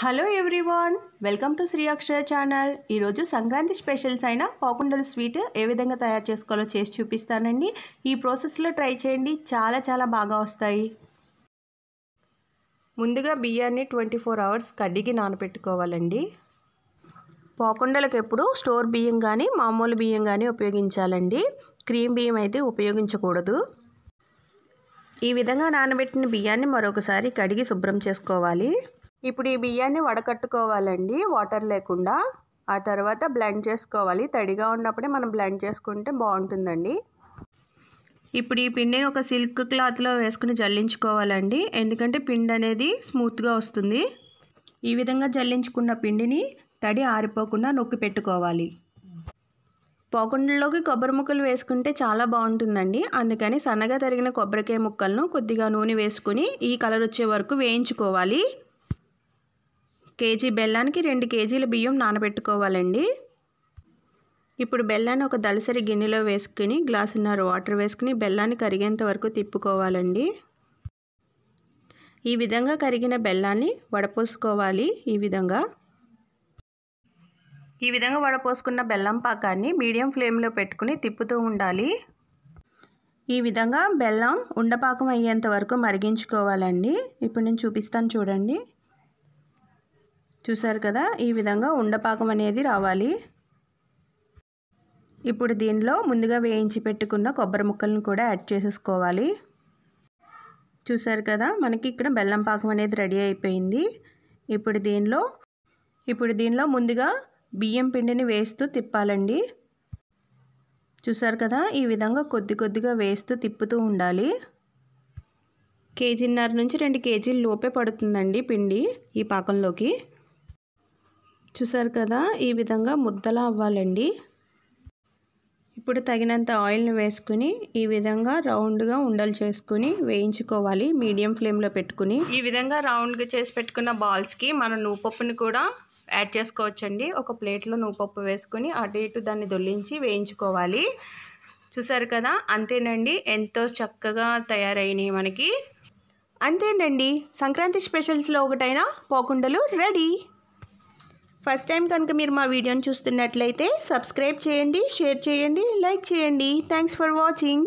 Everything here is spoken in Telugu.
Hello everyone welcome to Sri Akshara channel ఈరోజు సంక్రాంతి స్పెషల్స్ అయిన పాకుండల స్వీట్ ఏ విధంగా తయారు చేసుకోవాలో చేసి చూపిస్తానండి. ఈ ప్రాసెస్లో ట్రై చేయండి చాలా చాలా బాగా వస్తాయి. ముందుగా బియ్యాన్ని ట్వంటీ ఫోర్ అవర్స్ కడిగి నానబెట్టుకోవాలండి పాకుండలకు ఎప్పుడు స్టోర్ బియ్యం కానీ మామూలు బియ్యం కానీ ఉపయోగించాలండి. క్రీమ్ బియ్యం అయితే ఉపయోగించకూడదు. ఈ విధంగా నానబెట్టిన బియ్యాన్ని మరొకసారి కడిగి శుభ్రం చేసుకోవాలి. ఇప్పుడు ఈ బియ్యాన్ని వడకట్టుకోవాలండి వాటర్ లేకుండా. ఆ తర్వాత బ్లెండ్ చేసుకోవాలి. తడిగా ఉన్నప్పుడే మనం బ్లెండ్ చేసుకుంటే బాగుంటుందండి. ఇప్పుడు ఈ పిండిని ఒక సిల్క్ క్లాత్లో వేసుకుని జల్లించుకోవాలండి. ఎందుకంటే పిండి అనేది స్మూత్గా వస్తుంది. ఈ విధంగా జల్లించుకున్న పిండిని తడి ఆరిపోకుండా నొక్కి పెట్టుకోవాలి. పోకుండలోకి కొబ్బరి ముక్కలు వేసుకుంటే చాలా బాగుంటుందండి. అందుకని సన్నగా తరిగిన కొబ్బరికాయ ముక్కలను కొద్దిగా నూనె వేసుకుని ఈ కలర్ వచ్చే వరకు వేయించుకోవాలి. కేజీ బెల్లానికి రెండు కేజీల బియ్యం నానబెట్టుకోవాలండి. ఇప్పుడు బెల్లాన్ని ఒక దళసరి గిన్నెలో వేసుకుని గ్లాసున్నర వాటర్ వేసుకుని బెల్లాన్ని కరిగేంత వరకు తిప్పుకోవాలండి. ఈ విధంగా కరిగిన బెల్లాన్ని వడపోసుకోవాలి ఈ విధంగా. ఈ విధంగా వడపోసుకున్న బెల్లం పాకాన్ని మీడియం ఫ్లేమ్లో పెట్టుకుని తిప్పుతూ ఉండాలి. ఈ విధంగా బెల్లం ఉండపాకం అయ్యేంత వరకు మరిగించుకోవాలండి. ఇప్పుడు నేను చూపిస్తాను చూడండి. చూసారు కదా? ఈ విధంగా ఉండపాకం అనేది రావాలి. ఇప్పుడు దీనిలో ముందుగా వేయించి పెట్టుకున్న కొబ్బరి ముక్కలను కూడా యాడ్ చేసేసుకోవాలి. చూసారు కదా? మనకి ఇక్కడ బెల్లం పాకం అనేది రెడీ అయిపోయింది. ఇప్పుడు దీనిలో ఇప్పుడు దీనిలో ముందుగా బియ్యం పిండిని వేస్తూ తిప్పాలండి. చూసారు కదా? ఈ విధంగా కొద్ది కొద్దిగా వేస్తూ తిప్పుతూ ఉండాలి. కేజీన్నర నుంచి రెండు కేజీల లోపే పడుతుందండి పిండి ఈ పాకంలోకి. చూసారు కదా ఈ విధంగా ముద్దలా అవ్వాలండి. ఇప్పుడు తగినంత ఆయిల్ని వేసుకుని ఈ విధంగా రౌండ్గా ఉండలు చేసుకుని వేయించుకోవాలి. మీడియం ఫ్లేమ్లో పెట్టుకుని. ఈ విధంగా రౌండ్గా చేసి పెట్టుకున్న బాల్స్కి మనం నూపప్పుని కూడా యాడ్ చేసుకోవచ్చండి. ఒక ప్లేట్లో నూపప్పు వేసుకొని అటు ఇటు దాన్ని దొల్లించి వేయించుకోవాలి. చూసారు కదా అంతేనండి. ఎంతో చక్కగా తయారైనవి మనకి. అంతేనండి. సంక్రాంతి స్పెషల్స్లో ఒకటైన పోకుండలు రెడీ. ఫస్ట్ టైం కనుక మీరు మా వీడియోని చూస్తున్నట్లయితే సబ్స్క్రైబ్ చేయండి షేర్ చేయండి లైక్ చేయండి. Thanks for watching